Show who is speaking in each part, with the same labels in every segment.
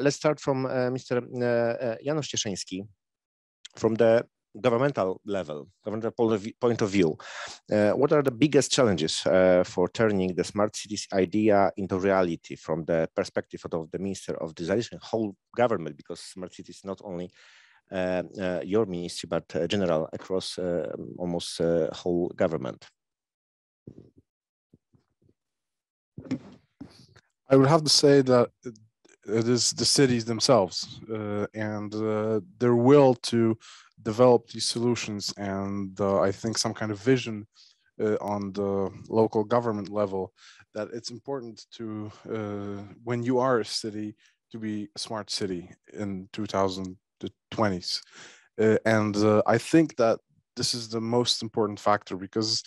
Speaker 1: let's start from Mr. Janusz Cieszyński. From the governmental level, governmental point of view, point of view uh, what are the biggest challenges uh, for turning the smart cities idea into reality from the perspective of the Minister of Digitalization, whole government, because smart cities not only uh, your ministry, but general across almost whole government?
Speaker 2: I would have to say that it it is the cities themselves uh, and uh, their will to develop these solutions, and uh, I think some kind of vision uh, on the local government level that it's important to, uh, when you are a city, to be a smart city in 2020s. Uh, and uh, I think that this is the most important factor because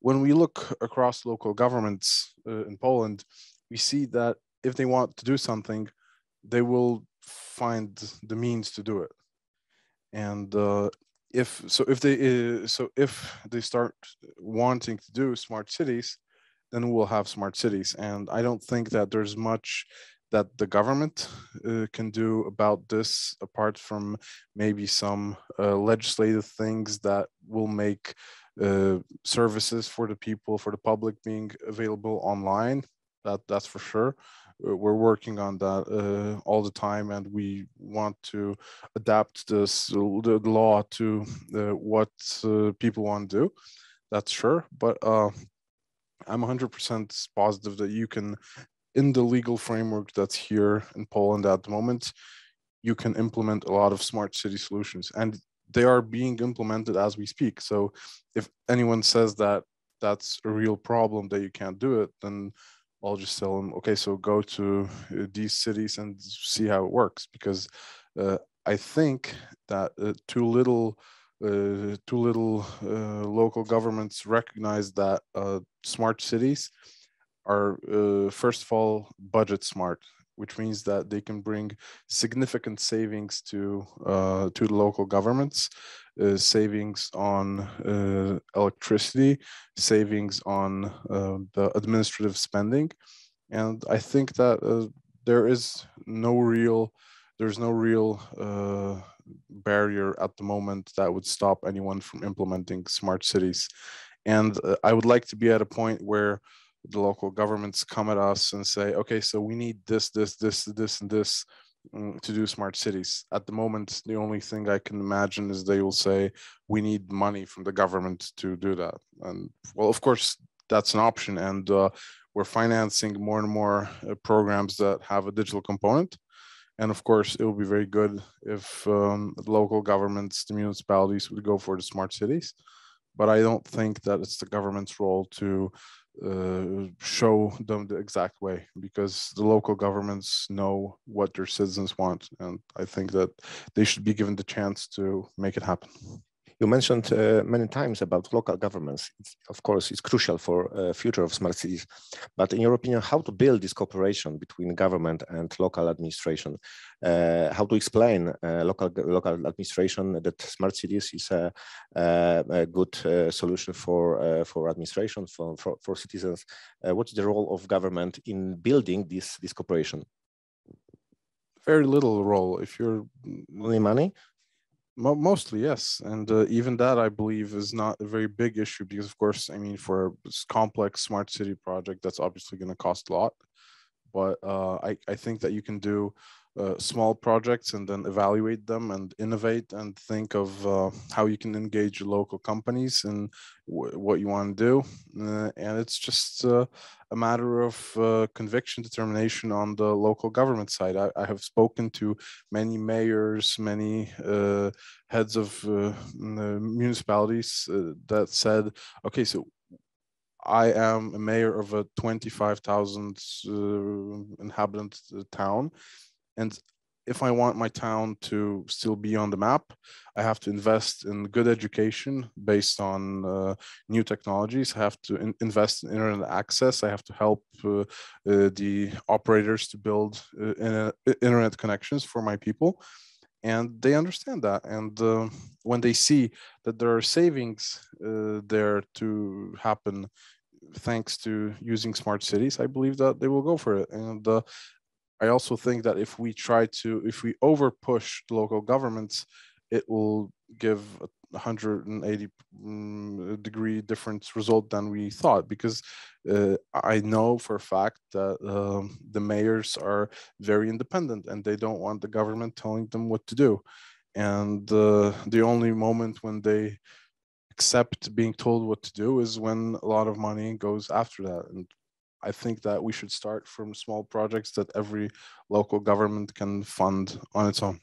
Speaker 2: when we look across local governments uh, in Poland, we see that if they want to do something, they will find the means to do it. And uh, if so, if they uh, so if they start wanting to do smart cities, then we'll have smart cities. And I don't think that there's much that the government uh, can do about this apart from maybe some uh, legislative things that will make uh, services for the people for the public being available online that that's for sure. Uh, we're working on that uh, all the time and we want to adapt this the the law to uh, what uh, people want to do. That's sure but uh, i'm 100% positive that you can in the legal framework that's here in poland at the moment you can implement a lot of smart city solutions and they are being implemented as we speak. So if anyone says that that's a real problem that you can't do it then I'll just tell them, okay, so go to uh, these cities and see how it works because uh, I think that uh, too little, uh, too little uh, local governments recognize that uh, smart cities are first of all budget smart, which means that they can bring significant savings to to the local governments, uh, savings on uh, electricity, savings on uh, the administrative spending, and I think that uh, there is no real there's no real uh, barrier at the moment that would stop anyone from implementing smart cities, and uh, I would like to be at a point where the local governments come at us and say, okay, so we need this, this, this, this, and this to do smart cities. At the moment, the only thing I can imagine is they will say, we need money from the government to do that. And well, of course, that's an option. And uh, we're financing more and more uh, programs that have a digital component. And of course, it will be very good if um, local governments, the municipalities would go for the smart cities. But I don't think that it's the government's role to uh, show them the exact way because the local governments know what their citizens want. And i think that they should be given the chance to make it happen
Speaker 1: You mentioned uh, many times about local governments. It's, of course, it's crucial for uh, future of smart cities. But in your opinion, how to build this cooperation between government and local administration? Uh, how to explain uh, local local administration that smart cities is a, a, a good uh, solution for uh, for administration for for, for citizens? what's the role of government in building this this cooperation?
Speaker 2: very little role if you're
Speaker 1: Only money?
Speaker 2: Mo- mostly yes and uh, even that i believe is not a very big issue because of course i mean for a complex smart city project that's obviously going to cost a lot but uh, I, I think that you can do uh, small projects and then evaluate them and innovate and think of uh, how you can engage local companies and what you want to do. Uh, and it's just uh, a matter of uh, conviction determination on the local government side. I, I have spoken to many mayors many heads of municipalities that said okay so I am a mayor of a 25,000 uh, inhabitant town, and if I want my town to still be on the map, I have to invest in good education based on uh, new technologies. I have to in invest in internet access. I have to help uh, uh, the operators to build uh, internet connections for my people. And they understand that. And uh, when they see that there are savings uh, there to happen thanks to using smart cities, I believe that they will go for it. And I also think that if we try to, if we over push local governments, it will give a 180 mm, degree different result than we thought because uh, I know for a fact that uh, the mayors are very independent and they don't want the government telling them what to do. And uh, the only moment when they accept being told what to do is when a lot of money goes after that. And I think that we should start from small projects that every local government can fund on its own.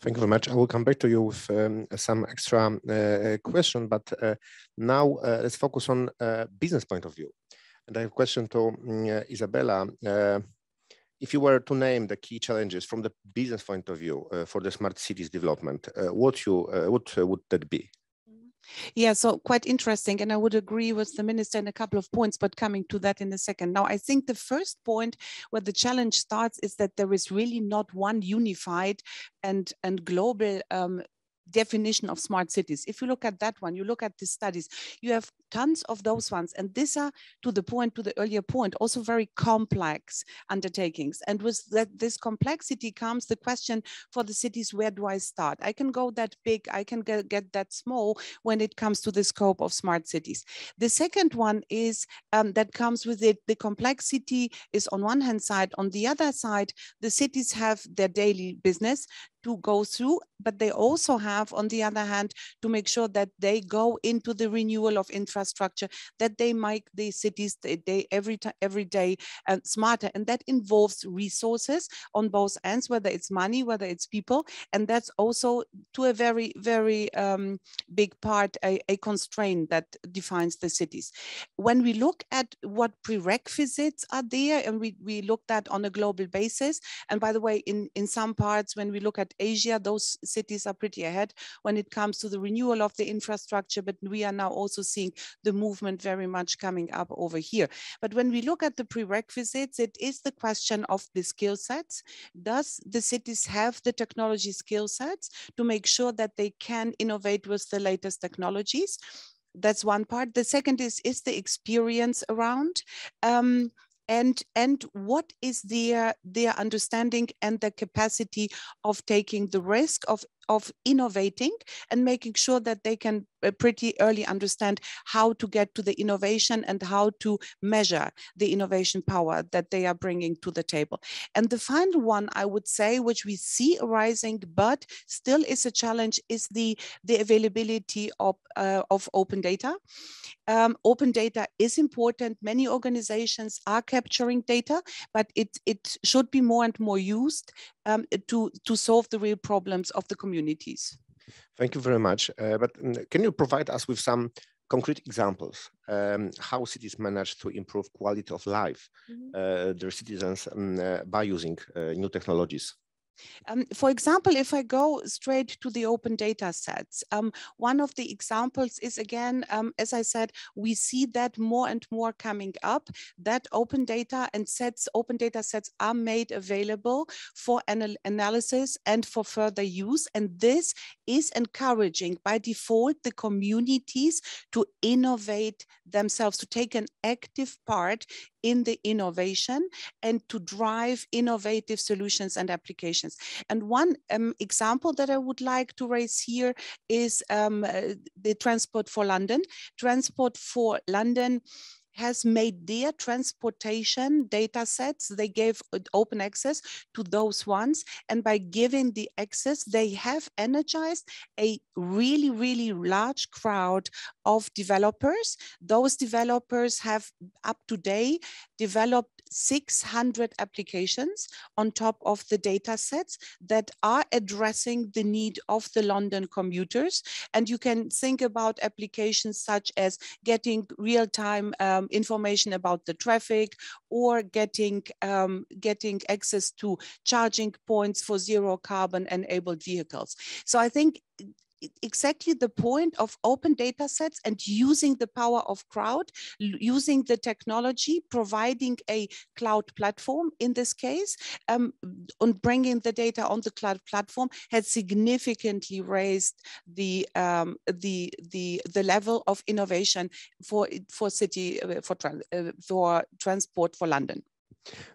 Speaker 1: Thank you very much. I will come back to you with um, some extra uh, question, but uh, now uh, let's focus on uh, business point of view. And I have a question to Isabella. Uh, if you were to name the key challenges from the business point of view uh, for the smart cities development, what you what would that be?
Speaker 3: Yeah, so quite interesting. And I would agree with the minister in a couple of points, but coming to that in a second. Now, I think the first point where the challenge starts is that there is really not one unified and, and global um, definition of smart cities. If you look at that one, you look at the studies, you have tons of those ones. And these are, to the point, to the earlier point, also very complex undertakings. And with that, this complexity comes the question for the cities, where do I start? I can go that big, I can get, get that small when it comes to the scope of smart cities. The second one is um, that comes with it, the complexity is on one hand side. On the other side, the cities have their daily business to go through, but they also have, on the other hand, to make sure that they go into the renewal of infrastructure, that they make the cities they, they every time every day uh, smarter, and that involves resources on both ends, whether it's money, whether it's people, and that's also to a very very um, big part a, a constraint that defines the cities. When we look at what prerequisites are there, and we we look at on a global basis, and by the way, in in some parts when we look at Asia, those cities are pretty ahead when it comes to the renewal of the infrastructure, but we are now also seeing the movement very much coming up over here. But when we look at the prerequisites, it is the question of the skill sets. Does the cities have the technology skill sets to make sure that they can innovate with the latest technologies? That's one part. The second is, is the experience around. Um, and and what is their their understanding and the capacity of taking the risk of of innovating and making sure that they can uh, pretty early understand how to get to the innovation and how to measure the innovation power that they are bringing to the table. And the final one, I would say, which we see arising, but still is a challenge, is the, the availability of, uh, of open data. Um, open data is important. Many organizations are capturing data, but it, it should be more and more used um, to, to solve the real problems of the communities.
Speaker 1: Thank you very much. Uh, but mm, can you provide us with some concrete examples um, how cities manage to improve quality of life mm -hmm. uh, their citizens um, uh, by using uh, new technologies?
Speaker 3: Um, for example, if I go straight to the open data sets, um, one of the examples is again, um, as I said, we see that more and more coming up that open data and sets, open data sets are made available for anal analysis and for further use. And this is encouraging by default the communities to innovate themselves, to take an active part in the innovation and to drive innovative solutions and applications. And one um, example that I would like to raise here is um, uh, the Transport for London. Transport for London has made their transportation data sets, they gave uh, open access to those ones. And by giving the access, they have energized a really, really large crowd of developers. Those developers have up to date developed 600 applications on top of the data sets that are addressing the need of the London commuters. And you can think about applications such as getting real-time um, information about the traffic or getting, um, getting access to charging points for zero carbon enabled vehicles. So I think exactly the point of open data sets and using the power of crowd, using the technology, providing a cloud platform in this case, um, and bringing the data on the cloud platform has significantly raised the um, the the the level of innovation for for city uh, for uh, for transport for London.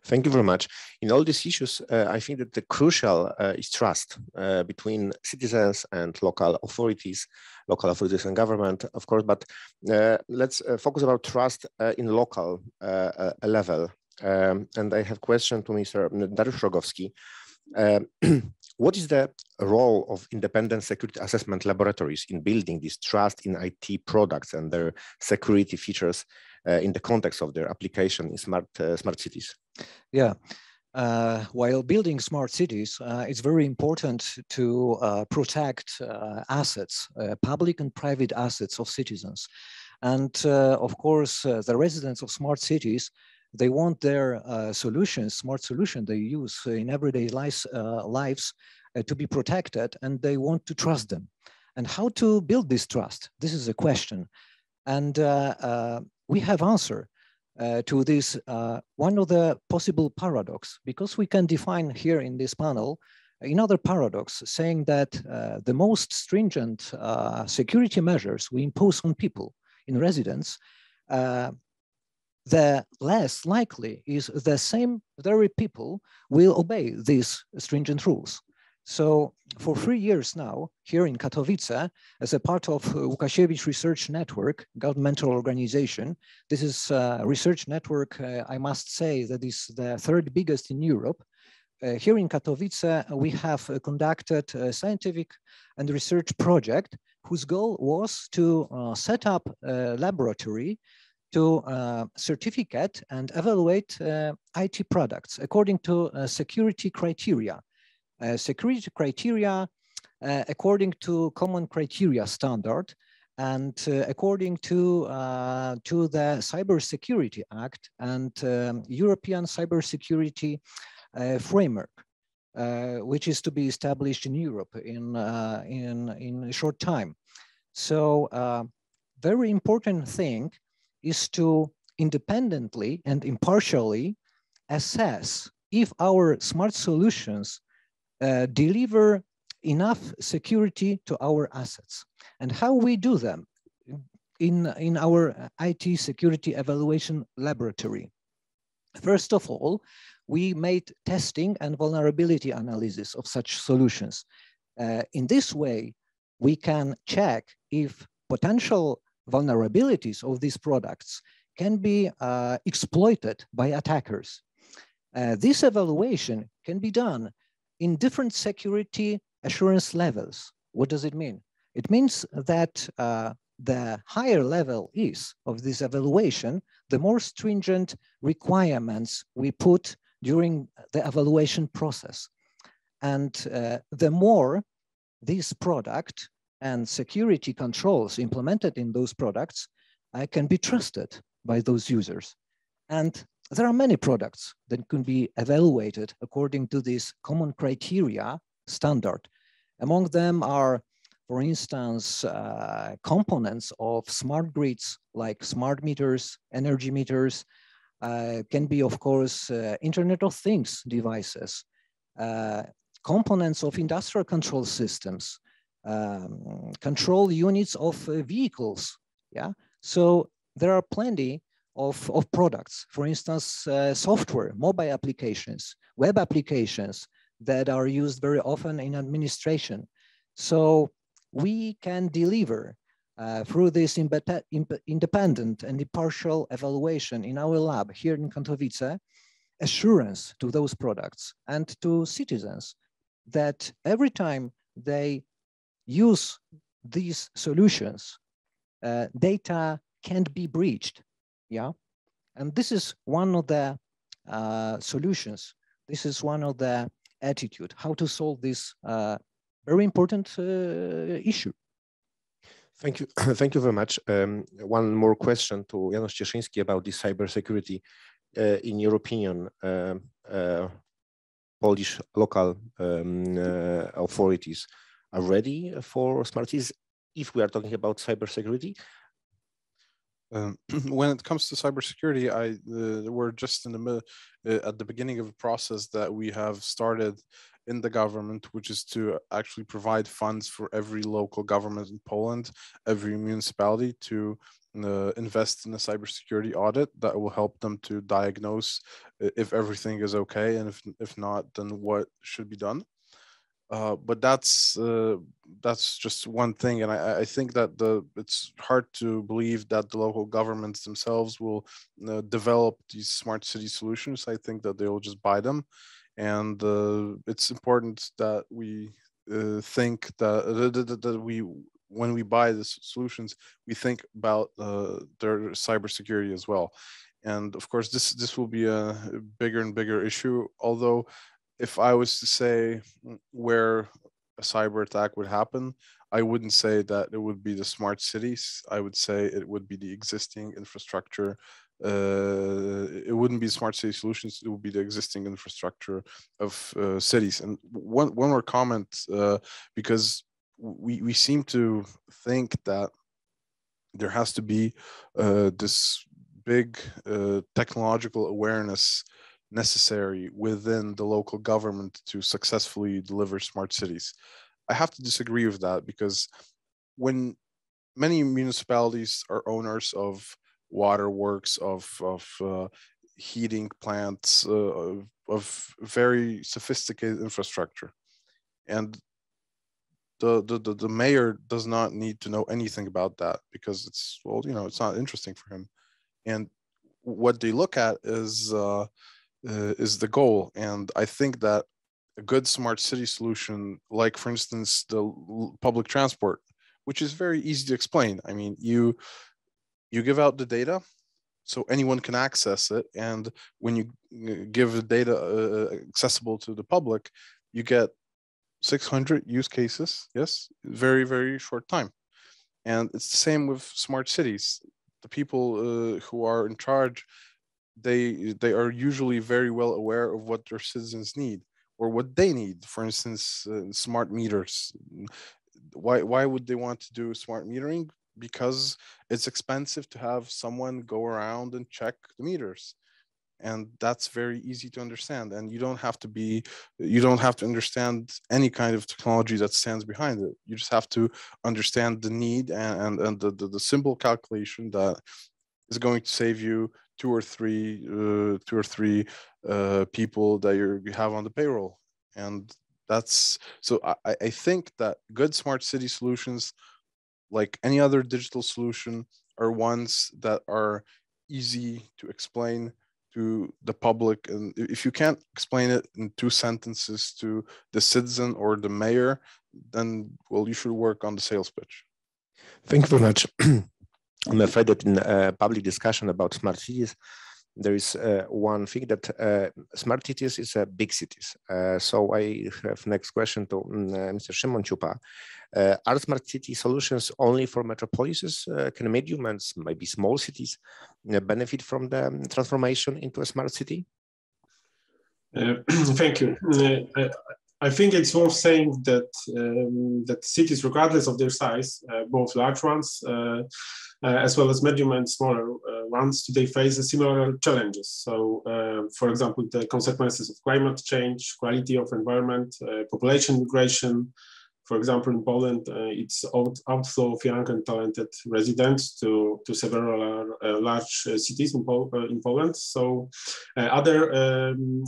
Speaker 1: Thank you very much. In all these issues, uh, I think that the crucial uh, is trust uh, between citizens and local authorities, local authorities and government, of course, but uh, let's uh, focus about trust uh, in local level. Um, and I have a question to Mr. Dariusz Rogowski. Um, what is the role of independent security assessment laboratories in building this trust in IT products and their security features in the context of their application in smart, smart cities?
Speaker 4: Yeah. Uh, while building smart cities, uh, it's very important to uh, protect uh, assets, public and private assets of citizens. And of course, the residents of smart cities, they want their solutions, smart solution they use in everyday lives, lives to be protected and they want to trust them. And how to build this trust? This is a question. And we have answer uh, to this uh, one of the possible paradox because we can define here in this panel another paradox saying that uh, the most stringent uh, security measures we impose on people in residence uh, the less likely is the same very people will obey these stringent rules so for three years now, here in Katowice, as a part of uh, Łukasiewicz Research Network, governmental organization, this is a research network, uh, I must say, that is the third biggest in Europe. Uh, here in Katowice, we have uh, conducted a scientific and research project whose goal was to uh, set up a laboratory to uh, certificate and evaluate IT products according to security criteria uh, security criteria uh, according to common criteria standard and uh, according to, to the Cybersecurity Act and um, European Cybersecurity Framework. Uh, which is to be established in Europe in, uh, in, in a short time. So uh, very important thing is to independently and impartially assess if our smart solutions uh, deliver enough security to our assets. And how we do them in, in our IT security evaluation laboratory. First of all, we made testing and vulnerability analysis of such solutions. Uh, in this way, we can check if potential vulnerabilities of these products can be uh, exploited by attackers. Uh, this evaluation can be done in different security assurance levels. What does it mean? It means that uh, the higher level is of this evaluation, the more stringent requirements we put during the evaluation process. And uh, the more this product and security controls implemented in those products uh, can be trusted by those users. And there are many products that can be evaluated according to this common criteria standard. Among them are, for instance, uh, components of smart grids like smart meters, energy meters, uh, can be, of course, uh, Internet of Things devices, uh, components of industrial control systems, um, control units of uh, vehicles. Yeah, so there are plenty of, of products. For instance, uh, software, mobile applications, web applications that are used very often in administration. So we can deliver uh, through this independent and impartial evaluation in our lab here in Katowice, assurance to those products and to citizens that every time they use these solutions, uh, data can't be breached yeah. And this is one of the uh, solutions. This is one of the attitude, how to solve this uh, very important uh, issue.
Speaker 1: Thank you. Thank you very much. Um, one more question to Janusz Cieszyński about the cybersecurity. Uh, in your opinion, um, uh, Polish local um, uh, authorities are ready for smart cities if we are talking about cybersecurity?
Speaker 2: Um, when it comes to cybersecurity, I uh, we're just in the middle, uh, at the beginning of a process that we have started in the government, which is to actually provide funds for every local government in Poland, every municipality to uh, invest in a cybersecurity audit that will help them to diagnose if everything is okay and if if not, then what should be done. Uh, but that's uh, that's just one thing, and I, I, think that the it's hard to believe that the local governments themselves will uh, develop these smart city solutions. I think that they will just buy them, and uh, it's important that we uh, think that, that, that we when we buy the solutions, we think about their cybersecurity as well. And of course, this this will be a bigger and bigger issue. Although if I was to say where a cyber attack would happen, I wouldn't say that it would be the smart cities. I would say it would be the existing infrastructure. Uh, it wouldn't be smart city solutions. It would be the existing infrastructure of uh, cities. And one one more comment, uh, because we we seem to think that there has to be uh, this big uh, technological awareness necessary within the local government to successfully deliver smart cities. I have to disagree with that because when many municipalities are owners of waterworks, of, of uh, heating plants, uh, of, very sophisticated infrastructure. And the, the, the, the mayor does not need to know anything about that because it's, well, you know, it's not interesting for him. And what they look at is uh, uh, is the goal. And I think that a good smart city solution, like for instance, the public transport, which is very easy to explain. I mean, you you give out the data so anyone can access it and when you uh, give the data uh, accessible to the public you get 600 use cases yes very very short time and it's the same with smart cities the people uh, who are in charge they they are usually very well aware of what their citizens need or what they need. For instance uh, smart meters. Why why would they want to do smart metering? Because it's expensive to have someone go around and check the meters. And that's very easy to understand. And you don't have to be you don't have to understand any kind of technology that stands behind it. You just have to understand the need and and, and the, the, the simple calculation that is going to save you two or three uh, two or three uh, people that you have on the payroll. And that's so I, I think that good smart city solutions like any other digital solution are ones that are easy to explain to the public. And if you can't explain it in two sentences to the citizen or the mayor then well you should work on the sales pitch.
Speaker 1: Thank you very much I'm afraid that in uh, public discussion about smart cities, there is uh, one thing that uh, smart cities is uh, big cities. Uh, so I have next question to Mr. Chupa. Uh, are smart city solutions only for metropolises? can medium and maybe small cities benefit from the transformation into a smart city?
Speaker 5: thank you. I think it's worth saying that um, that cities, regardless of their size, both large ones uh, as well as medium and smaller uh, ones, today face similar challenges. So, uh, for example, the consequences of climate change, quality of environment, population migration, for example, in Poland, uh, it's out, outflow of young and talented residents to, to several uh, large uh, cities in, Pol in, Poland. So other um,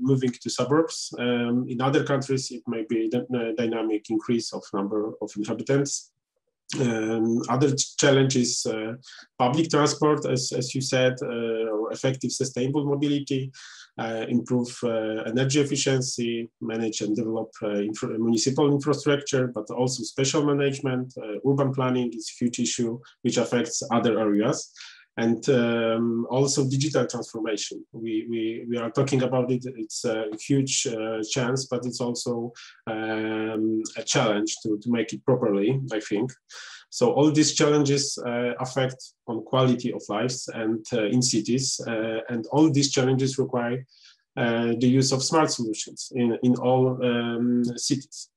Speaker 5: moving to suburbs. Um, in other countries, it may be a dynamic increase of number of inhabitants. Um, other challenges, uh, public transport, as, as you said, uh, effective sustainable mobility, uh, improve uh, energy efficiency, manage and develop uh, infra municipal infrastructure, but also special management, uh, urban planning is a huge issue which affects other areas. and um, also digital transformation. We, we, we are talking about it, it's a huge uh, chance, but it's also um, a challenge to, to make it properly, I think. So all these challenges uh, affect on quality of lives and uh, in cities, uh, and all these challenges require the use of smart solutions in, in all um, cities.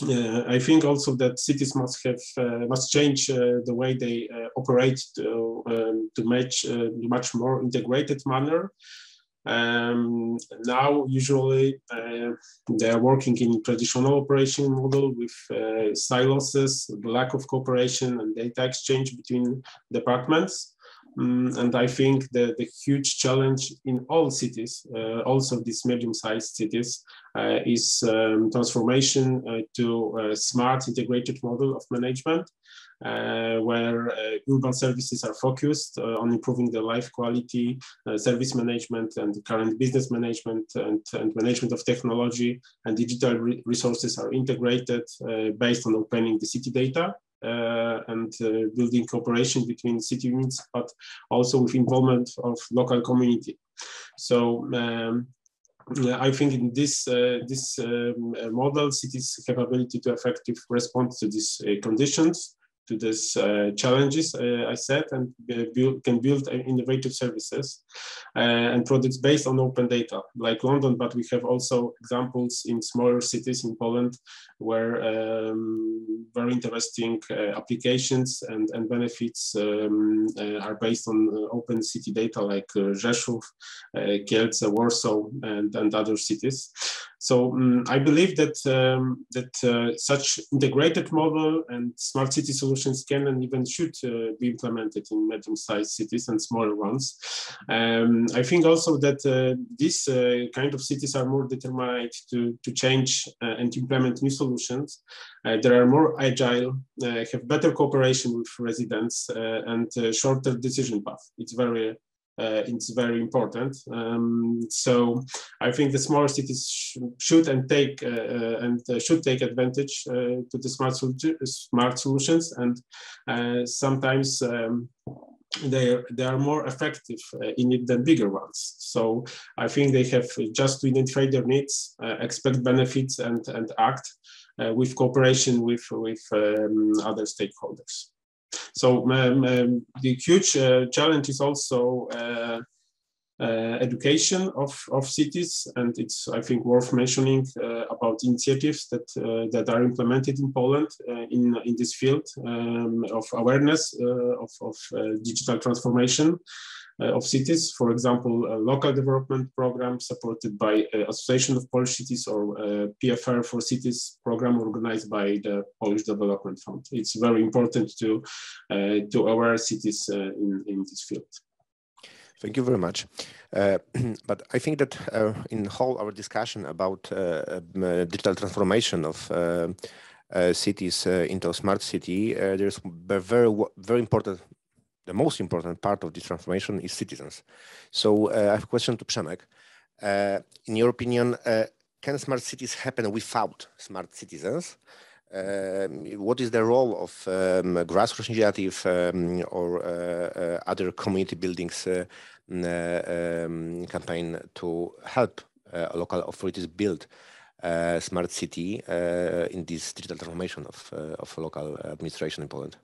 Speaker 5: Uh, I think also that cities must have uh, must change uh, the way they operate to, um, to match uh, much more integrated manner. Um, now, usually, uh, they are working in traditional operation model with silos, the lack of cooperation and data exchange between departments. Um, and I think the, the huge challenge in all cities, uh, also these medium-sized cities, uh, is um, transformation uh, to a smart integrated model of management, uh, where uh, urban services are focused uh, on improving the life quality, service management and current business management and, and management of technology and digital re resources are integrated based on opening the city data uh, and uh, building cooperation between city units, but also with involvement of local community. So um, I think in this uh, this um, model, cities' capability to effective respond to these conditions to these uh, challenges uh, I said and build, can build innovative services uh, and products based on open data like London, but we have also examples in smaller cities in Poland where um, very interesting uh, applications and, and benefits um, uh, are based on uh, open city data like Rzeszów, Kielce, Warsaw and, and other cities. So um, I believe that um, that uh, such integrated model and smart city solutions can and even should uh, be implemented in medium-sized cities and smaller ones. Um, I think also that uh, these uh, kind of cities are more determined to, to change uh, and implement new solutions. Uh, they are more agile, have better cooperation with residents and shorter decision path. It's very uh, it's very important. Um, so I think the smaller cities sh should and take uh, uh and uh, should take advantage uh, to the smart smart solutions, and uh, sometimes. Um, they are, they are more effective in it than bigger ones. So I think they have just to identify their needs, expect benefits, and and act with cooperation with with um, other stakeholders. So um, um, the huge uh, challenge is also uh, uh, education of, of cities, and it's I think worth mentioning uh, about initiatives that uh, that are implemented in Poland uh, in in this field um, of awareness of, of digital transformation. Uh, of cities, for example, local development program supported by uh, Association of Polish Cities or uh, PFR for Cities program organized by the Polish Development Fund. It's very important to, to aware cities in, in this field.
Speaker 1: Thank you very much. Uh, but I think that uh, in whole our discussion about uh, um, digital transformation of cities into a smart city, there's a very very important the most important part of this transformation is citizens. So uh, I have a question to Przemek. Uh, in your opinion, uh, can smart cities happen without smart citizens? Uh, what is the role of um, grassroots initiative um, or uh, uh, other community buildings um, campaign to help local authorities build smart city in this digital transformation of, of local administration in Poland?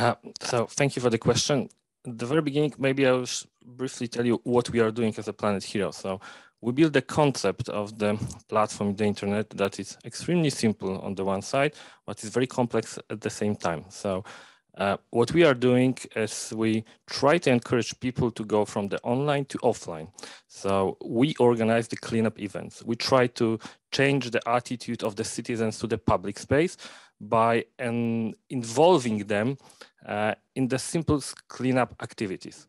Speaker 6: Uh, so thank you for the question. At the very beginning, maybe I will briefly tell you what we are doing as a Planet Hero. So we build the concept of the platform, the internet, that is extremely simple on the one side, but is very complex at the same time. So uh, what we are doing is we try to encourage people to go from the online to offline. So we organize the cleanup events. We try to change the attitude of the citizens to the public space by involving them uh, in the simplest cleanup activities.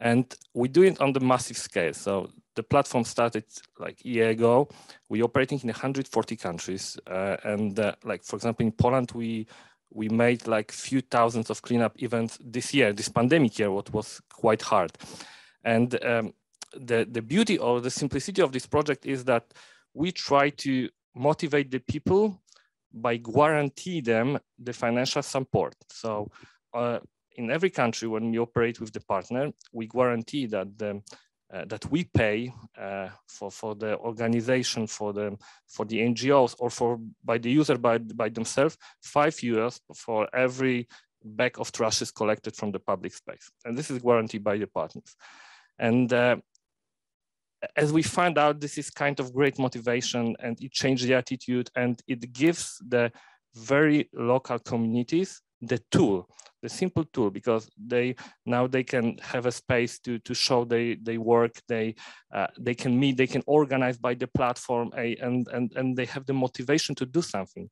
Speaker 6: And we do it on the massive scale. So the platform started like a year ago. We're operating in 140 countries. Uh, and uh, like, for example, in Poland, we we made like few thousands of cleanup events this year, this pandemic year, what was quite hard. And um, the, the beauty or the simplicity of this project is that we try to motivate the people by guarantee them the financial support. So uh, in every country, when we operate with the partner, we guarantee that the uh, that we pay uh, for for the organization for the for the NGOs or for by the user by by themselves five euros for every bag of trash is collected from the public space, and this is guaranteed by the partners. And uh, as we find out, this is kind of great motivation, and it changes the attitude, and it gives the very local communities the tool the simple tool because they now they can have a space to to show they they work they uh, they can meet they can organize by the platform a, and and and they have the motivation to do something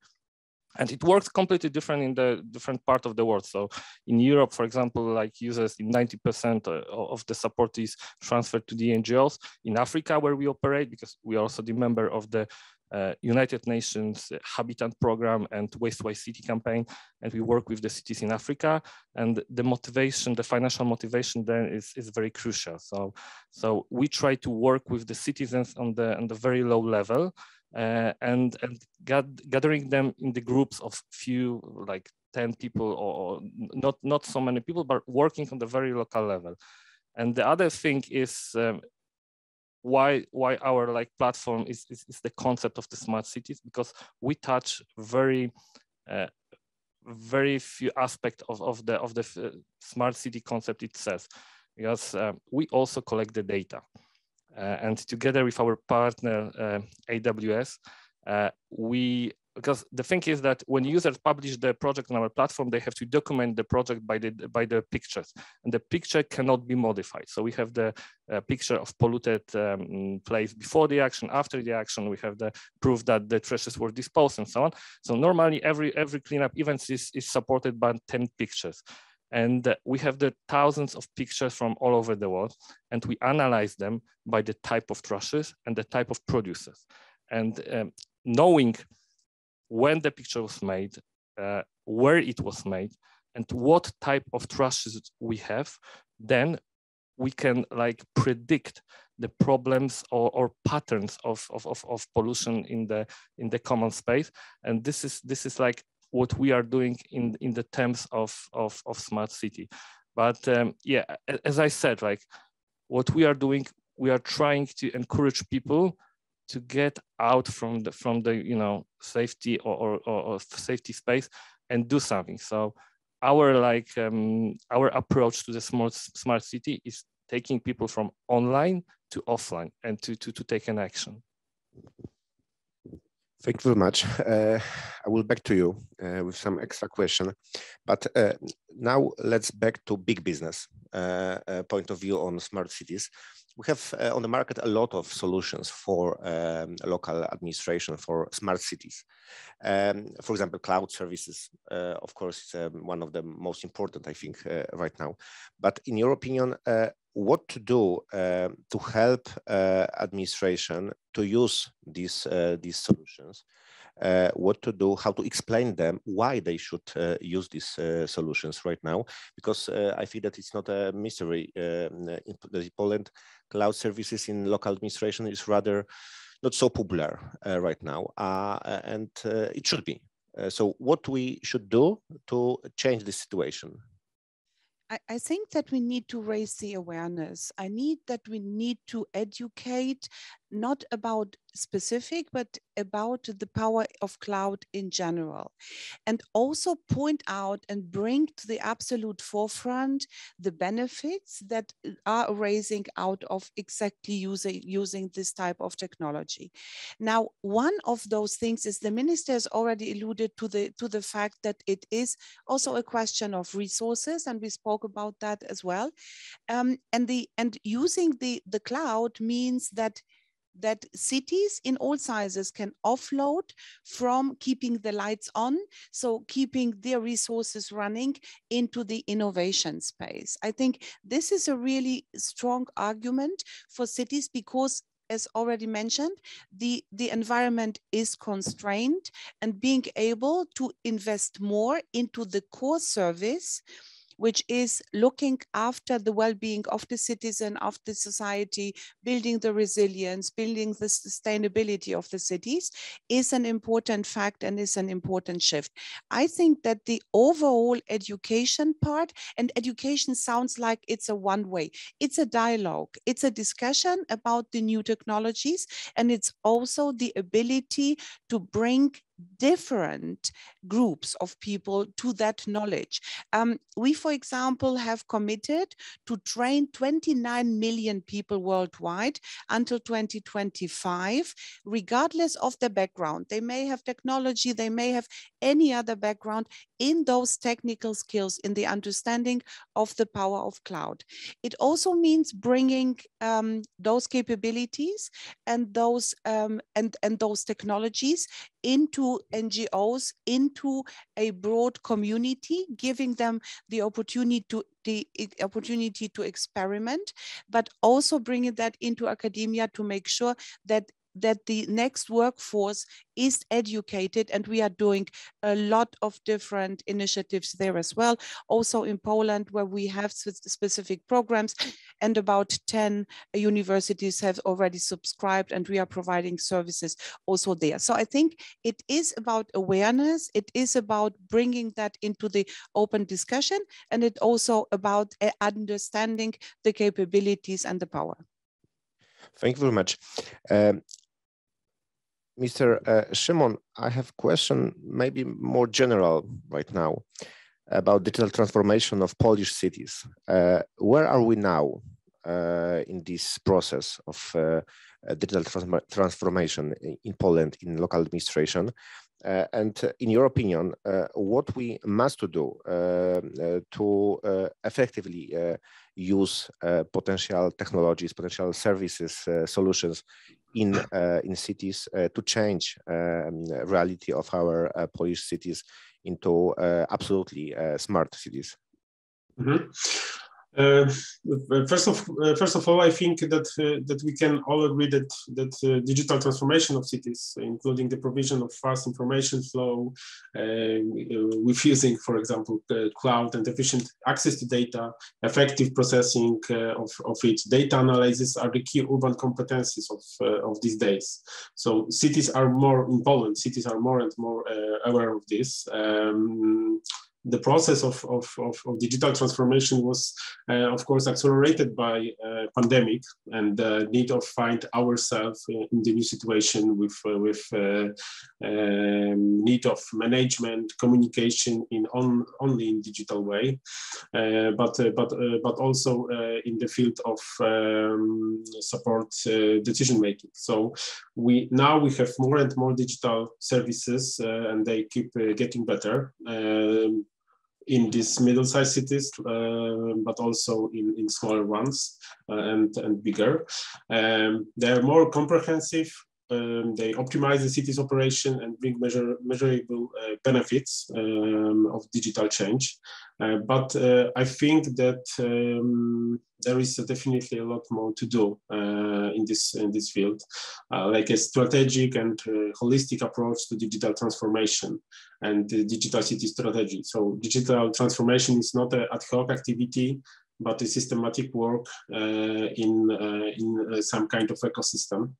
Speaker 6: and it works completely different in the different part of the world so in europe for example like users in 90 percent of the support is transferred to the ngos in africa where we operate because we are also the member of the uh, United Nations Habitat Program and Waste Wise City campaign, and we work with the cities in Africa. And the motivation, the financial motivation then is is very crucial. So, so we try to work with the citizens on the on the very low level, uh, and and gathering them in the groups of few like 10 people or, not not so many people, but working on the very local level. And the other thing is um, why why our like platform is, is, is the concept of the smart cities because we touch very uh, very few aspects of, of the of the uh, smart city concept itself because uh, we also collect the data uh, and together with our partner uh, aws uh, we because the thing is that when users publish the project on our platform, they have to document the project by the by the pictures, and the picture cannot be modified. So we have the uh, picture of polluted um, place before the action, after the action. We have the proof that the trashes were disposed and so on. So normally every every cleanup event is, is supported by 10 pictures. And we have the thousands of pictures from all over the world, and we analyze them by the type of trashes and the type of producers. And um, knowing when the picture was made, uh, where it was made, and what type of trashes we have, then we can like predict the problems or, or patterns of, of, of, pollution in the in the common space. And this is this is like what we are doing in, in the terms of, of, of smart city. But um, yeah, as I said, like what we are doing, we are trying to encourage people to get out from the from the you know safety or, or, or safety space and do something. So our like um, our approach to the smart smart city is taking people from online to offline and to to, to take an action.
Speaker 1: Thank you very much. Uh, I will back to you uh, with some extra question, but uh, now let's back to big business uh, uh, point of view on smart cities we have uh, on the market a lot of solutions for um, local administration for smart cities. Um, for example, cloud services, of course, is um, one of the most important, I think, right now. But in your opinion, what to do um, to help uh, administration to use these uh, these solutions? uh, what to do, how to explain them, why they should uh, use these uh, solutions right now. Because uh, I feel that it's not a mystery. In Poland, cloud services in local administration is rather not so popular uh, right now, uh, and it should be. so what we should do to change this situation?
Speaker 3: I, think that we need to raise the awareness. I need that we need to educate not about specific, but about the power of cloud in general. And also point out and bring to the absolute forefront the benefits that are arising out of exactly using, using this type of technology. Now, one of those things is the minister has already alluded to the, to the fact that it is also a question of resources, and we spoke about that as well. Um, and, the, and using the, the cloud means that that cities in all sizes can offload from keeping the lights on, so keeping their resources running into the innovation space. I think this is a really strong argument for cities because as already mentioned, the, the environment is constrained and being able to invest more into the core service which is looking after the well-being of the citizen, of the society, building the resilience, building the sustainability of the cities, is an important fact and is an important shift. I think that the overall education part, and education sounds like it's a one way, it's a dialogue, it's a discussion about the new technologies, and it's also the ability to bring different groups of people to that knowledge. Um, we, for example, have committed to train 29 million people worldwide until 2025, regardless of their background. They may have technology, they may have any other background in those technical skills, in the understanding of the power of cloud. It also means bringing um, those capabilities and those um, and, and those technologies into NGOs, into a broad community, giving them the opportunity to the opportunity to experiment, but also bringing that into academia to make sure that that the next workforce is educated and we are doing a lot of different initiatives there as well. Also in poland where we have specific programs and about 10 universities have already subscribed and we are providing services also there. So i think it is about awareness it is about bringing that into the open discussion and it also about eh, understanding the capabilities and the power.
Speaker 1: Thank you very much. Um, Mr. Uh, Szymon, I have a question, maybe more general right now, about digital transformation of Polish cities. Uh, where are we now uh, in this process of uh, digital transform transformation in Poland in local administration? Uh, and in your opinion, uh, what we must do to effectively use potential technologies, potential services, solutions in uh, in cities uh, to change um, reality of our uh, Polish cities into absolutely smart cities.
Speaker 5: Mm -hmm. Uh, first of uh, first of all, I think that uh, that we can all agree that that uh, digital transformation of cities, including the provision of fast information flow, uh, with using, for example, cloud and efficient access to data, effective processing of, of data analysis are the key urban competencies of of these days. So cities are more in Poland. Cities are more and more aware of this. Um, the process of, of, of, of, digital transformation was, uh, of course, accelerated by uh, pandemic and the need of find ourselves in the new situation with, uh, with uh, um, need of management, communication in on, only in digital way, uh, but, uh, but, but also in the field of um, support decision making. So we now we have more and more digital services and they keep getting better. Um, in these middle-sized cities, uh, but also in, in smaller ones uh, and, and bigger. Um, they are more comprehensive. Um, they optimize the city's operation and bring measure, measurable uh, benefits um, of digital change. Uh, but uh, I think that um, there is definitely a lot more to do uh, in this in this field, uh, like a strategic and uh, holistic approach to digital transformation and the digital city strategy. So digital transformation is not an ad hoc activity, but a systematic work uh, in uh, in some kind of ecosystem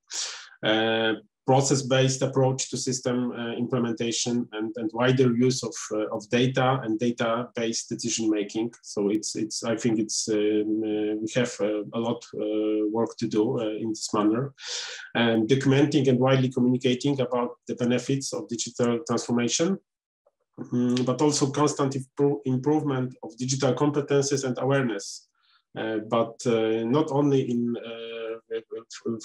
Speaker 5: process-based approach to system uh, implementation and, and wider use of, uh, of data and data-based decision making. So it's it's I think it's um, uh, we have uh, a lot uh, work to do uh, in this manner, and documenting and widely communicating about the benefits of digital transformation. Mm, but also constant improvement of digital competences and awareness uh, but uh, not only in uh,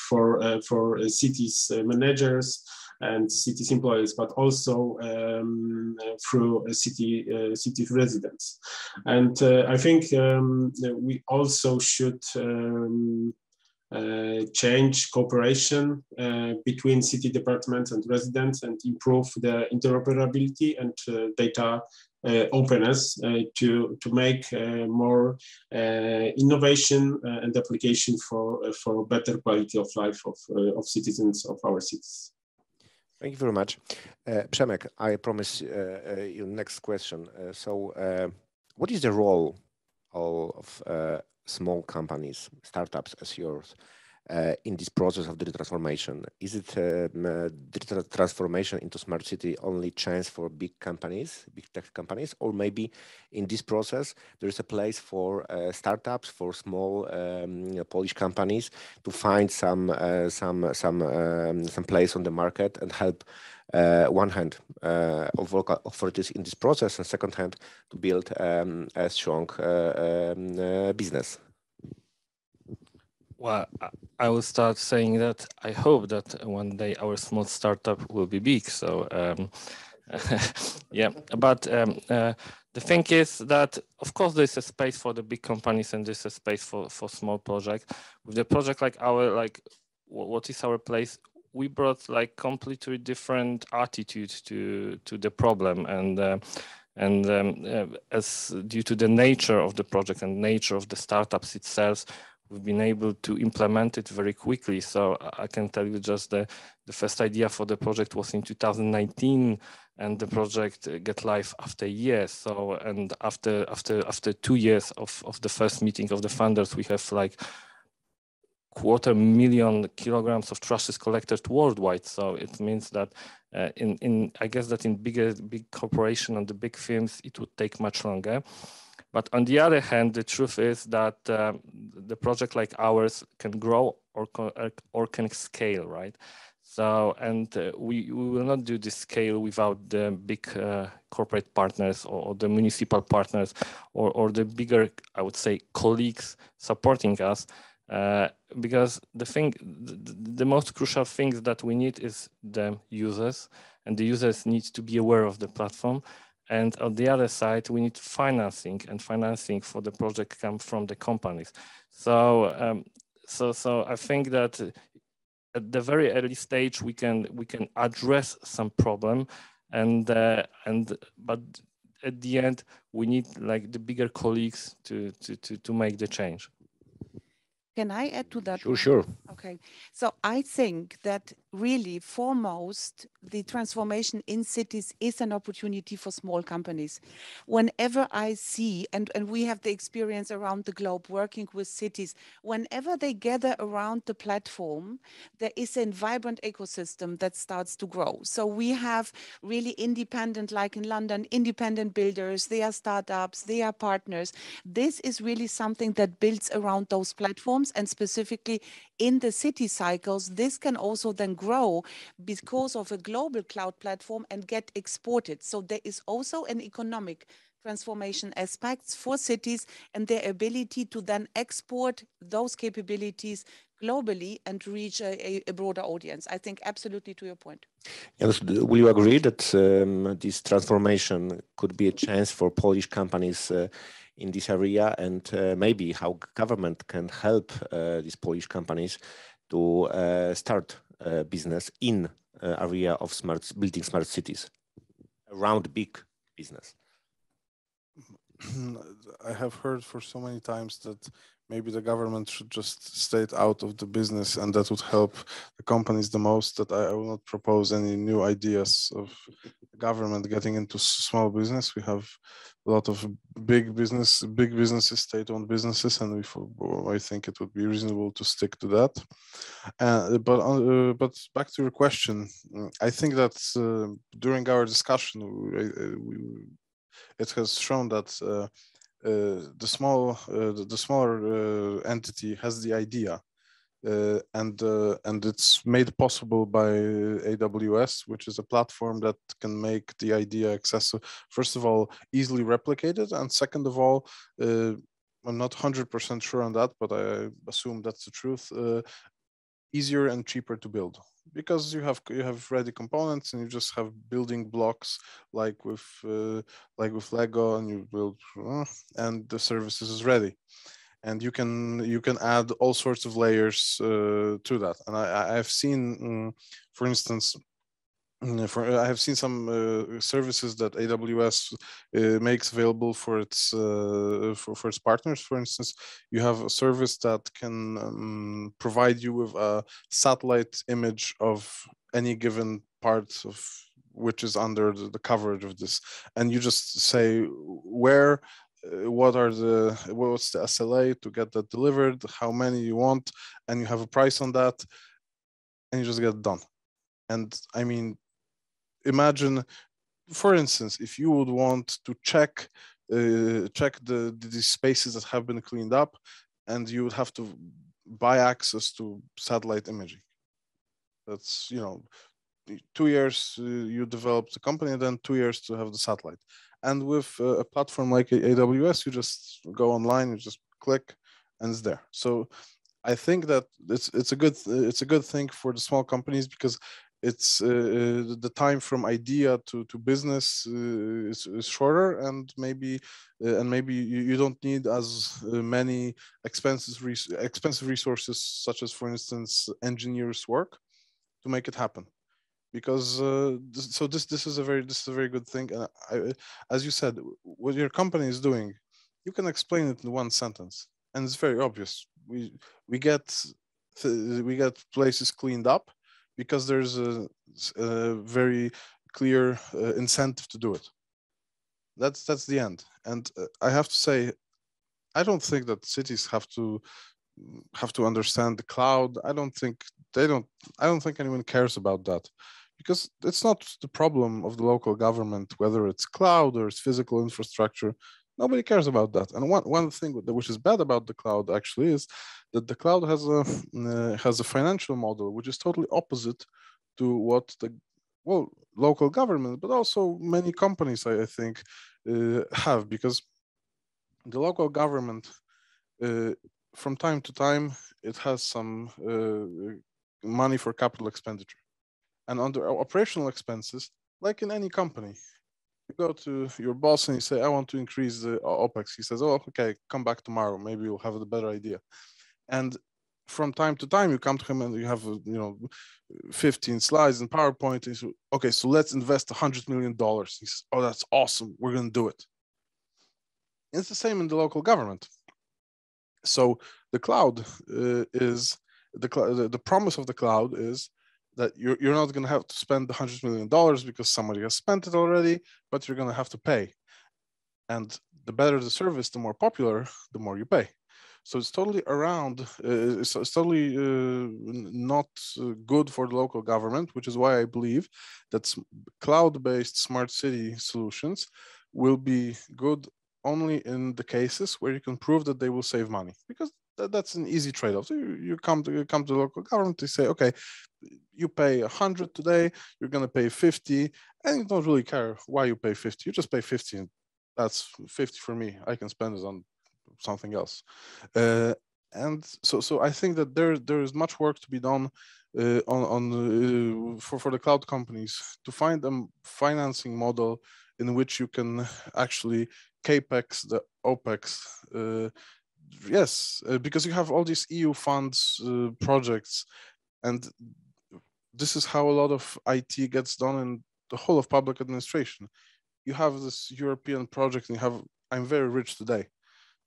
Speaker 5: for for cities managers and cities employees, but also um, through city city residents. And I think um, we also should. Um, uh, change cooperation uh, between city departments and residents and improve the interoperability and uh, data uh, openness uh, to to make uh, more innovation and application for for better quality of life of of citizens of our cities.
Speaker 1: Thank you very much. Uh, Przemek, I promise uh, uh, you next question. Uh, so what is the role of uh, small companies, startups as yours, in this process of digital transformation? Is it um, uh, digital transformation into smart city only chance for big companies, big tech companies, or maybe in this process there is a place for uh, startups, for small um, Polish companies to find some uh, some some um, some place on the market and help uh, one hand uh, of local authorities in this process, and second hand to build um, a strong uh, um, uh, business.
Speaker 6: Well, I will start saying that I hope that one day our small startup will be big. So, um, yeah, but um, uh, the thing is that, of course, there's a space for the big companies and there's a space for, for small projects. With a project like our, like, what is our place? We brought like completely different attitude to to the problem and. Uh, and um, uh, as due to the nature of the project and nature of the startups itself, we've been able to implement it very quickly. So I can tell you just the, the first idea for the project was in 2019 and the project get live after a year. So, and after, after, after two years of, of the first meeting of the funders, we have like quarter million kilograms of trashes collected worldwide. So it means that uh, in, in, I guess that in bigger, big corporation and the big firms, it would take much longer. But on the other hand, the truth is that um, the project like ours can grow or, or can scale, right? So, and uh, we, we will not do this scale without the big uh, corporate partners or, or, the municipal partners or, or the bigger, I would say, colleagues supporting us. Uh, because the thing, the, the, most crucial thing that we need is the users, and the users need to be aware of the platform. And on the other side, we need financing, and financing for the project come from the companies. So, um, so, so I think that at the very early stage, we can we can address some problem, and uh, and but at the end, we need like the bigger colleagues to to to to make the change.
Speaker 3: Can I add to that?
Speaker 1: Sure, sure.
Speaker 3: Okay. So I think that really foremost, the transformation in cities is an opportunity for small companies. Whenever I see, and, and we have the experience around the globe working with cities, whenever they gather around the platform, there is a vibrant ecosystem that starts to grow. So we have really independent, like in London, independent builders, they are startups, they are partners. This is really something that builds around those platforms and specifically in the city cycles, this can also then grow because of a global cloud platform and get exported. So there is also an economic transformation aspects for cities and their ability to then export those capabilities globally and reach a, a, broader audience. I think absolutely to your point.
Speaker 1: Will you agree that um, this transformation could be a chance for Polish companies uh, in this area and uh, maybe how government can help uh, these Polish companies to uh, start business in area of smart building smart cities around big business.
Speaker 2: I have heard for so many times that maybe the government should just stay out of the business and that would help the companies the most that I, I will not propose any new ideas of government getting into small business we have a lot of big business big businesses state-owned businesses and we, i think it would be reasonable to stick to that. Uh, but uh, but back to your question i think that uh, during our discussion we, we, it has shown that uh, uh, the small uh, the, the, smaller uh, entity has the idea and and it's made possible by AWS, which is a platform that can make the idea accessible. First of all, easily replicated, and second of all, I'm not 100% sure on that, but I assume that's the truth. Uh, easier and cheaper to build because you have you have ready components and you just have building blocks like with uh, like with Lego and you build uh, and the services is ready and you can you can add all sorts of layers uh, to that and I, I've seen um, for instance Mm, for, uh, I have seen some uh, services that AWS uh, makes available for its uh, for, for its partners. For instance, you have a service that can um, provide you with a satellite image of any given part of which is under the, the coverage of this, and you just say where what are the what's the SLA to get that delivered, how many you want, and you have a price on that, and you just get done. And I mean, imagine, for instance, if you would want to check uh, check the, the spaces that have been cleaned up, and you would have to buy access to satellite imaging. That's you know, two years uh, you develop the company, then two years to have the satellite. And with uh, a platform like AWS, you just go online, you just click, and it's there. So I think that it's it's a good it's a good thing for the small companies because it's uh, uh, the time from idea to to business uh, is, is, shorter and maybe uh, and maybe you, you, don't need as uh, many expensive res expensive resources such as for instance engineers work to make it happen because uh, this, so this this is a very this is a very good thing and I, as you said what your company is doing you can explain it in one sentence and it's very obvious. We we get we get places cleaned up because there's a, a very clear uh, incentive to do it. That's that's the end and uh, i have to say i don't think that cities have to have to understand the cloud. I don't think they don't i don't think anyone cares about that because it's not the problem of the local government whether it's cloud or it's physical infrastructure. Nobody cares about that. And one, one thing which is bad about the cloud actually is that the cloud has a uh, has a financial model which is totally opposite to what the well local government but also many companies i, I think uh, have because the local government uh, from time to time it has some uh, money for capital expenditure and under operational expenses, like in any company, you go to your boss and you say, I want to increase the OPEX. He says, Oh, okay, come back tomorrow. Maybe you'll have a better idea. And from time to time, you come to him and you have, you know, 15 slides in PowerPoint. And okay, so let's invest $100 million. He says, Oh, that's awesome. We're going to do it. It's the same in the local government. So the cloud uh, is the, the, the promise of the cloud is that you're, you're not going to have to spend the hundred million dollars because somebody has spent it already, but you're going to have to pay. And the better the service, the more popular, the more you pay. So it's totally around, uh, it's, it's, totally uh, not uh, good for the local government, which is why I believe that cloud-based smart city solutions will be good only in the cases where you can prove that they will save money because that, that's an easy trade-off. So you, you come to you come to the local government to say, okay, you pay 100 today, you're to pay 50, and you don't really care why you pay 50. You just pay 50, and that's 50 for me. I can spend it on something else. Uh, and so, so I think that there there is much work to be done uh, on on uh, for for the cloud companies to find a financing model in which you can actually capex the opex uh, yes, uh, because you have all these EU funds uh, projects, and this is how a lot of IT gets done in the whole of public administration. You have this European project, and you have I'm very rich today,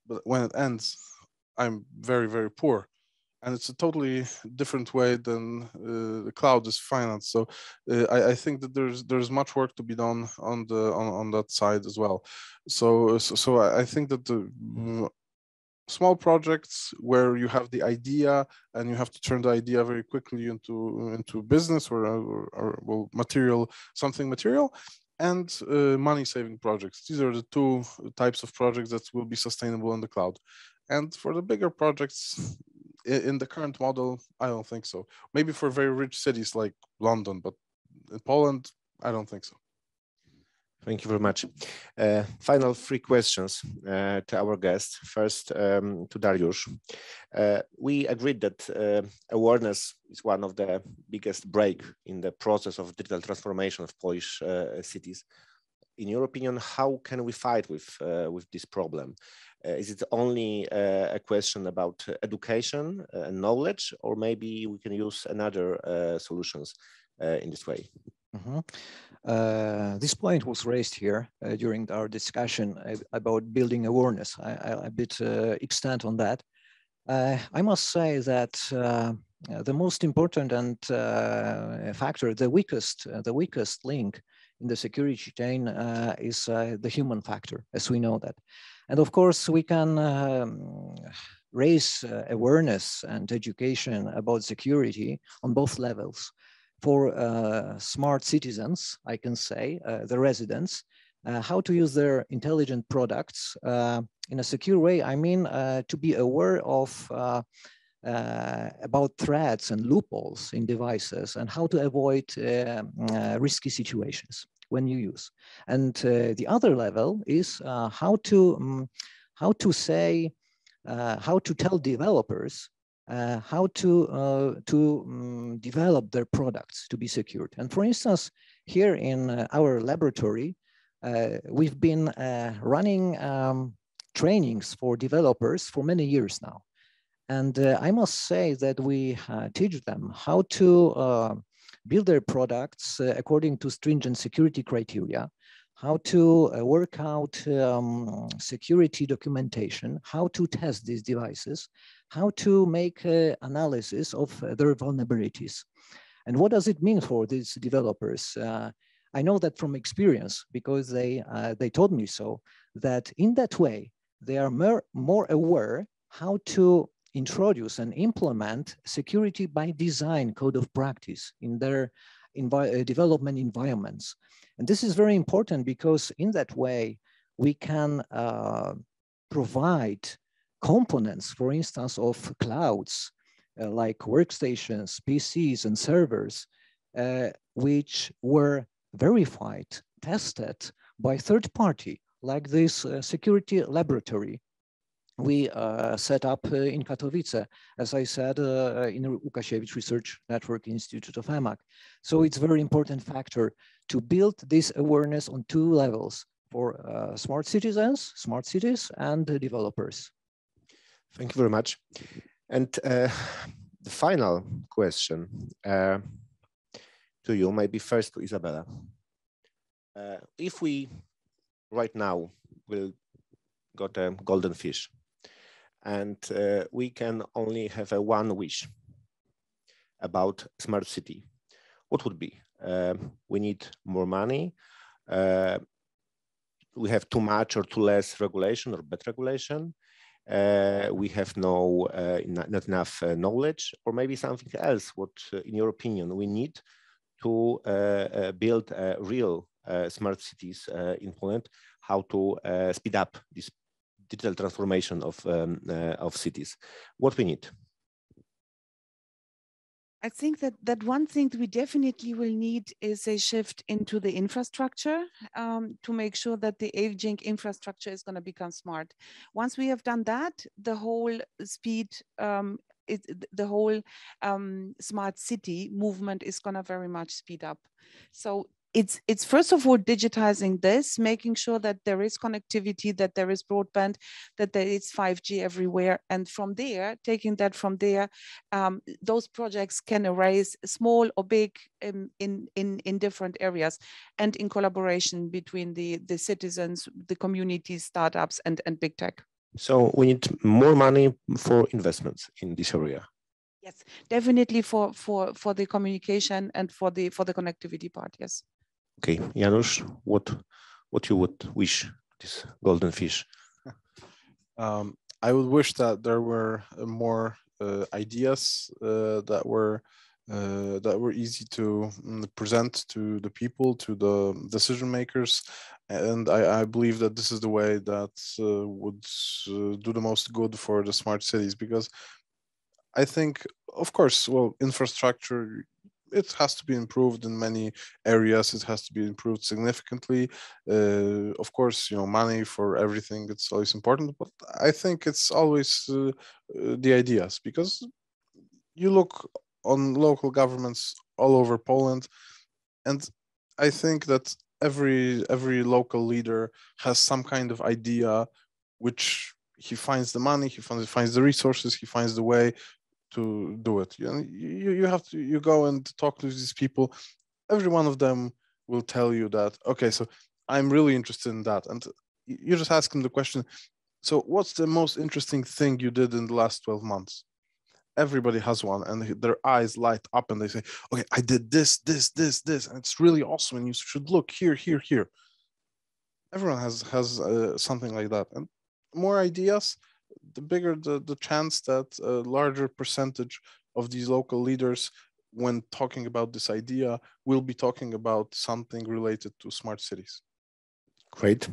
Speaker 2: but when it ends, I'm very very poor, and it's a totally different way than uh, the cloud is financed. So uh, I, I, think that there's there's much work to be done on the on, on that side as well. So so, so I think that the small projects where you have the idea and you have to turn the idea very quickly into into business or, or, or well, material something material and uh, money saving projects. These are the two types of projects that will be sustainable in the cloud. And for the bigger projects in the current model i don't think so. Maybe for very rich cities like london but in poland i don't think so
Speaker 1: Thank you very much. Uh, final three questions uh, to our guest. First, um, to Dariusz. Uh, we agreed that uh, awareness is one of the biggest break in the process of digital transformation of Polish uh, cities. In your opinion, how can we fight with uh, with this problem? is it only a question about education and knowledge, or maybe we can use another solutions in this way? Mm -hmm.
Speaker 4: Uh, this point was raised here uh, during our discussion about building awareness. A bit uh, extend on that. Uh, I must say that uh, the most important and uh, factor, the weakest, the weakest link in the security chain is the human factor, as we know that. And of course, we can um, raise awareness and education about security on both levels. For smart citizens, I can say, the residents, how to use their intelligent products in a secure way. I mean, to be aware of uh, about threats and loopholes in devices and how to avoid uh, uh, risky situations when you use. And uh, the other level is uh, how to um, how to say uh, how to tell developers how to to um, develop their products to be secured. And for instance, here in our laboratory, we've been running um, trainings for developers for many years now. And uh, I must say that we uh, teach them how to uh, build their products uh, according to stringent security criteria, how to uh, work out um, security documentation, how to test these devices, how to make uh, analysis of their vulnerabilities. And what does it mean for these developers? I know that from experience because they, they told me so, that in that way, they are more, more aware how to introduce and implement security by design code of practice in their envi uh, development environments. And this is very important because in that way, we can uh, provide components, for instance, of clouds, uh, like workstations, PCs, and servers, uh, which were verified, tested by third party, like this uh, security laboratory we uh, set up uh, in Katowice, as I said, uh, in Łukasiewicz Research Network Institute of EMAG. So it's a very important factor to build this awareness on two levels for uh, smart citizens, smart cities, and developers.
Speaker 1: Thank you very much. And uh, the final question uh, to you, maybe first to Isabella. if we right now will got a golden fish and uh, we can only have a one wish about smart city. What would be? Uh, we need more money. Uh, we have too much or too less regulation or bad regulation. Uh, we have no uh, not enough uh, knowledge, or maybe something else. What, in your opinion, we need to build real smart cities in Poland? How to speed up this digital transformation of, um, uh, of cities. What we need?
Speaker 3: I think that that one thing that we definitely will need is a shift into the infrastructure um, to make sure that the aging infrastructure is going to become smart. Once we have done that, the whole speed, um, it, the whole um, smart city movement is going to very much speed up. So it's it's first of all digitizing this making sure that there is connectivity that there is broadband that there is 5g everywhere. And from there taking that from there um, those projects can arise small or big in, in in in different areas and in collaboration between the the citizens the communities startups and and big tech.
Speaker 1: So we need more money for investments in this area.
Speaker 3: Yes definitely for for for the communication and for the for the connectivity part yes
Speaker 1: Okay, Janusz, what what you would wish this golden fish?
Speaker 2: Um, I would wish that there were uh, more uh, ideas uh, that were uh, that were easy to mm, present to the people, to the decision makers, and I, I believe that this is the way that uh, would uh, do the most good for the smart cities because I think, of course, well, infrastructure it has to be improved in many areas. It has to be improved significantly. Uh, of course, you know, money for everything it's always important, but I think it's always uh, uh, the ideas because you look on local governments all over Poland, and I think that every every local leader has some kind of idea which he finds the money, he finds, finds the resources, he finds the way to do it. You, you have to you go and talk to these people. Every one of them will tell you that okay, so I'm really interested in that, and you just ask them the question. So, what's the most interesting thing you did in the last 12 months? everybody has one and their eyes light up and they say okay i did this this this this and it's really awesome and you should look here here here everyone has has uh, something like that and more ideas the bigger the, the chance that a larger percentage of these local leaders when talking about this idea will be talking about something related to smart cities
Speaker 1: Great.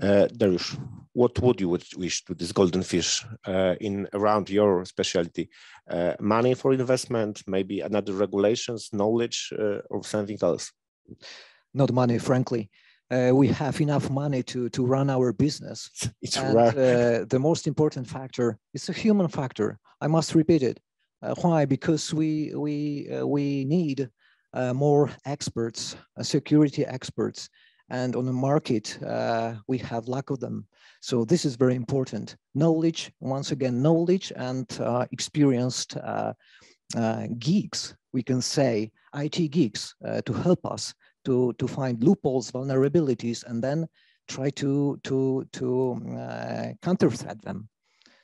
Speaker 1: Uh, Dariusz, what would you wish to this golden fish uh, in around your specialty? Uh, money for investment, maybe another regulations, knowledge, uh, or something else?
Speaker 4: Not money, frankly. Uh, we have enough money to, to run our business.
Speaker 1: It's
Speaker 4: and, uh, the most important factor is a human factor. I must repeat it. why? Because we, we, we need more experts, security experts, and on the market uh, we have lack of them so this is very important knowledge once again knowledge and uh, experienced uh, uh geeks we can say it geeks uh, to help us to to find loopholes vulnerabilities and then try to to to uh, counter threat them.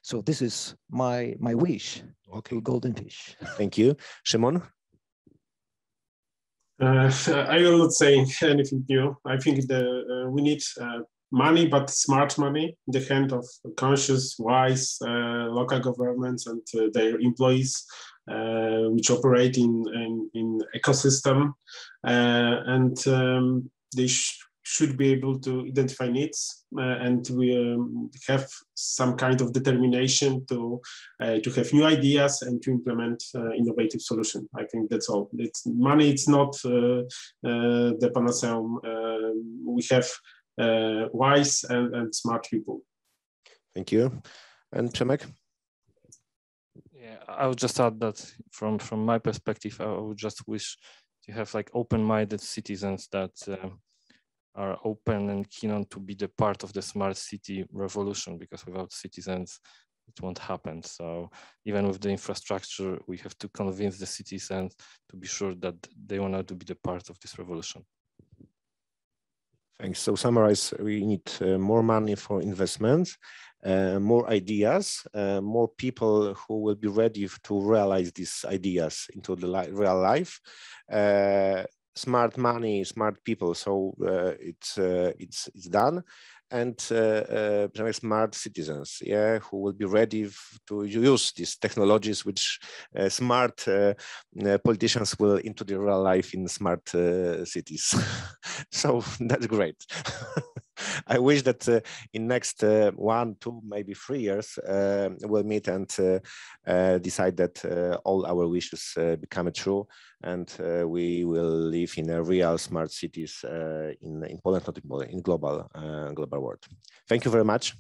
Speaker 4: So this is my my wish
Speaker 1: okay.
Speaker 4: Golden fish.
Speaker 1: Thank you. Szymon?
Speaker 5: Uh, I will not say anything new. I think the, uh, we need uh, money, but smart money in the hand of conscious, wise uh, local governments and uh, their employees, which operate in in, in ecosystem, and um, they should be able to identify needs uh, and we um, have some kind of determination to uh, to have new ideas and to implement uh, innovative solution. I think that's all. It's money. It's not uh, uh, the panaceum. Uh, we have wise and, and smart people.
Speaker 1: Thank you. And Przemek?
Speaker 6: I would just add that from from my perspective, I would just wish to have like open-minded citizens that are open and keen on to be the part of the smart city revolution because without citizens it won't happen. So even with the infrastructure we have to convince the citizens to be sure that they want to be the part of this revolution.
Speaker 1: Thanks. So summarize we need uh, more money for investments uh, more ideas, uh, more people who will be ready to realize these ideas into the li real life, uh, smart money, smart people. So uh, it's uh, it's it's done, and uh, uh smart citizens, yeah, who will be ready to use these technologies, which uh, smart uh, politicians will into the real life in smart cities. so that's great. I wish that uh, in next uh, one, two, maybe three years, uh, we'll meet and uh, uh, decide that uh, all our wishes become true, and we will live in a real smart cities in, in Poland, not in, in global global world. Thank you very much.